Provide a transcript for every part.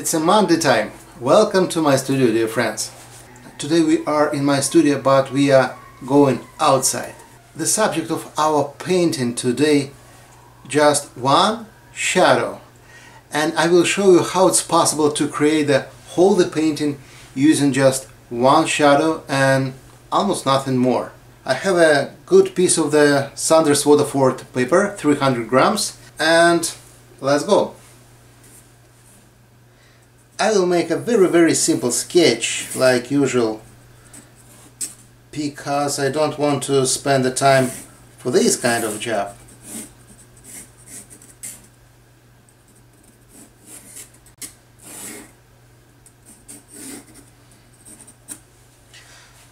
It's a Monday time. Welcome to my studio, dear friends. Today we are in my studio, but we are going outside. The subject of our painting today, just one shadow. And I will show you how it's possible to create the whole the painting using just one shadow and almost nothing more. I have a good piece of the Saunders Waterford paper, 300 grams, and let's go. I will make a very very simple sketch like usual because I don't want to spend the time for this kind of job.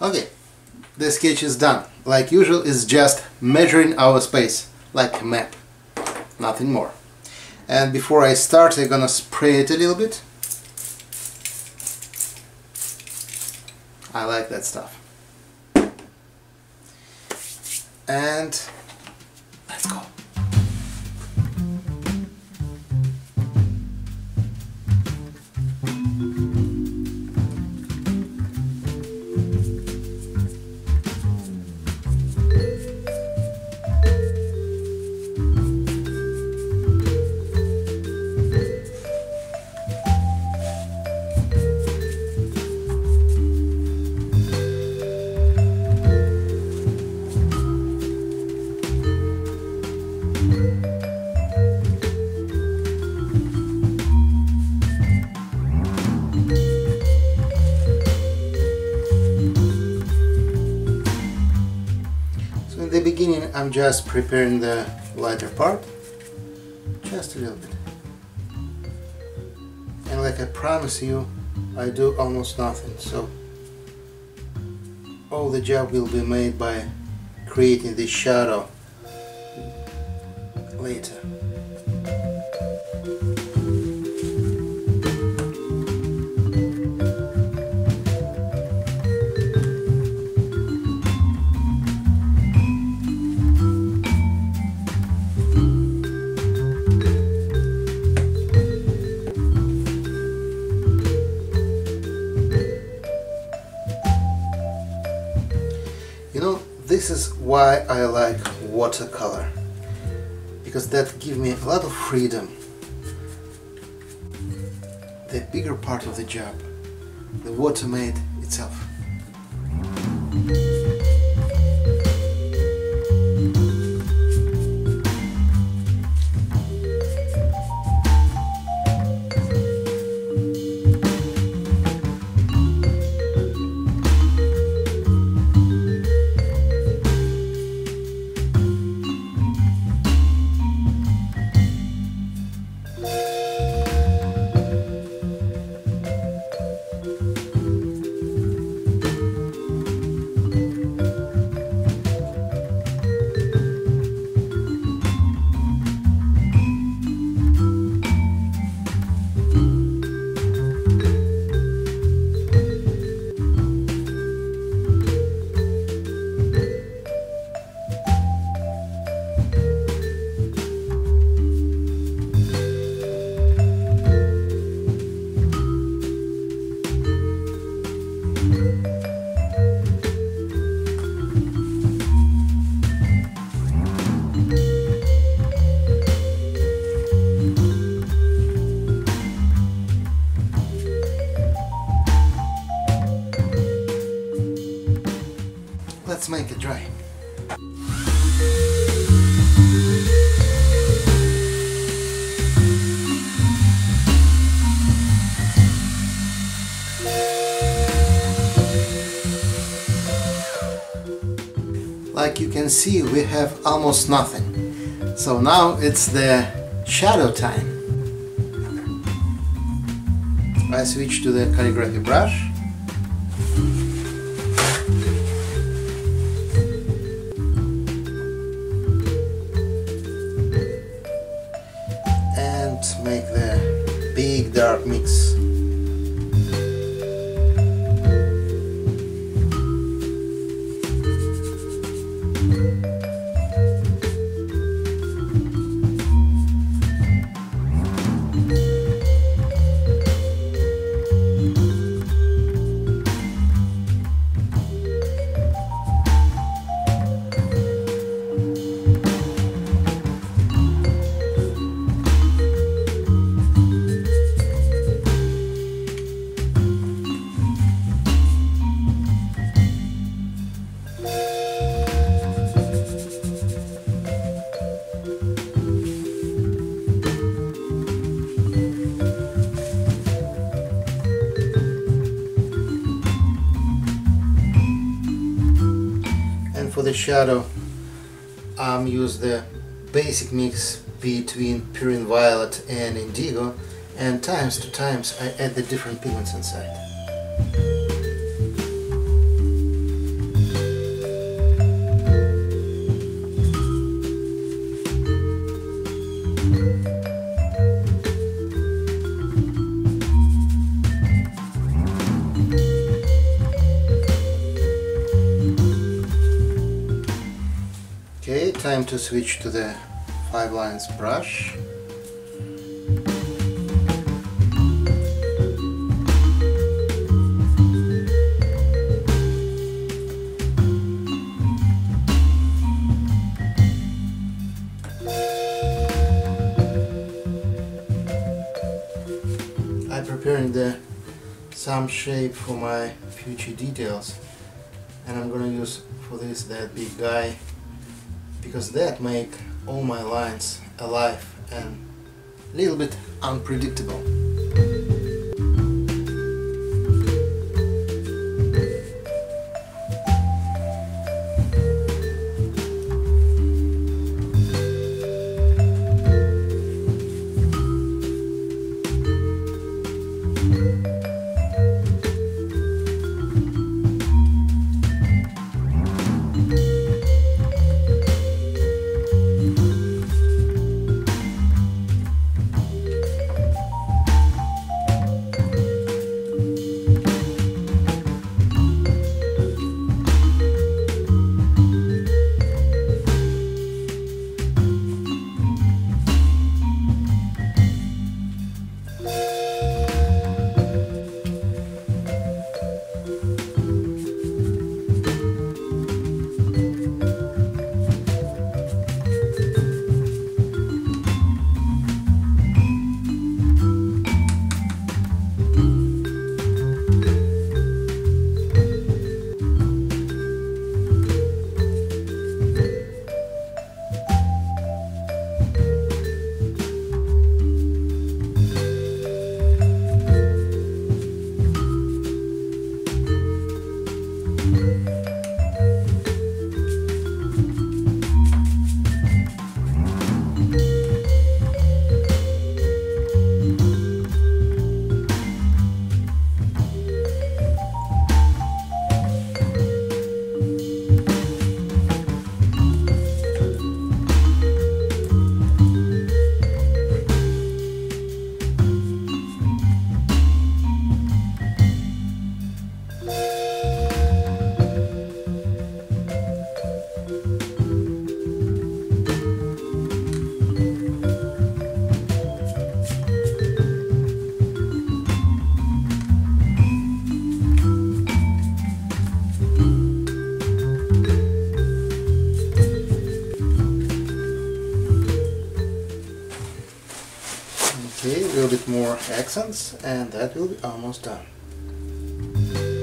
Okay, the sketch is done. Like usual, it's just measuring our space, like a map, nothing more. And before I start, I'm gonna spray it a little bit. I like that stuff. And let's go. I'm just preparing the lighter part. Just a little bit. And like I promise you I do almost nothing so all the job will be made by creating this shadow later this is why I like watercolor. Because that gives me a lot of freedom. The bigger part of the job, the water made itself. Let's make it dry. Like you can see we have almost nothing. So now it's the shadow time. I switch to the calligraphy brush dark mix. Shadow I'm use the basic mix between Perylene Violet and Indigo and times to times I add the different pigments inside. Okay, time to switch to the five lines brush. I'm preparing the some shape for my future details and I'm gonna use for this that big guy because that make all my lines alive and a little bit unpredictable. Accents and that will be almost done.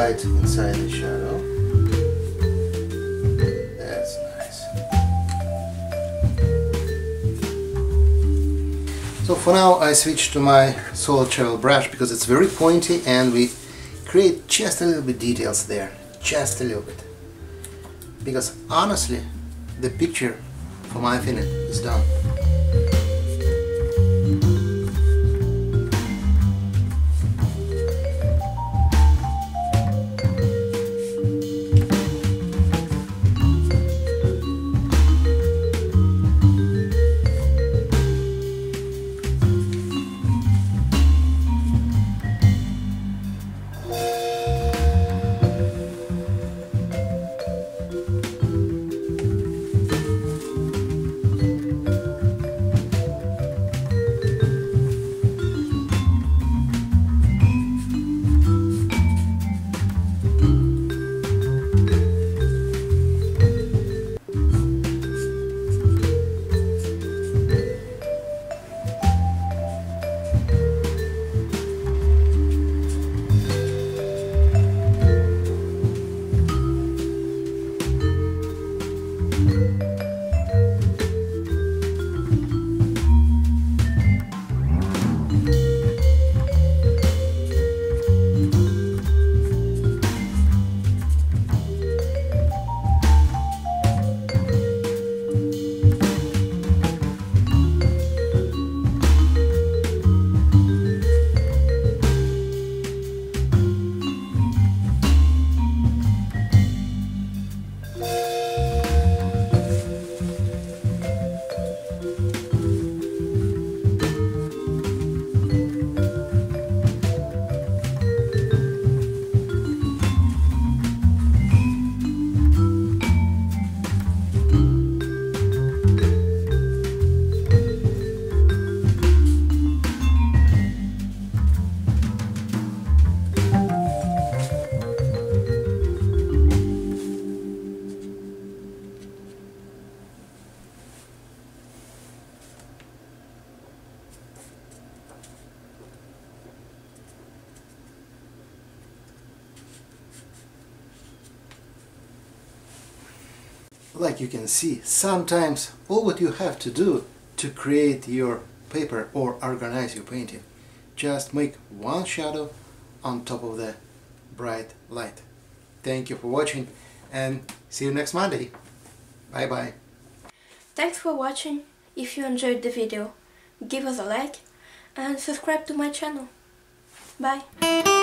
Light inside the shadow. That's nice. So for now I switch to my solid travel brush because it's very pointy and we create just a little bit details there. Just a little bit. Because honestly the picture for my opinion is done. Like you can see, sometimes all what you have to do to create your paper or organize your painting, just make one shadow on top of the bright light. Thank you for watching and see you next Monday. Bye bye. Thanks for watching. If you enjoyed the video, give us a like and subscribe to my channel. Bye.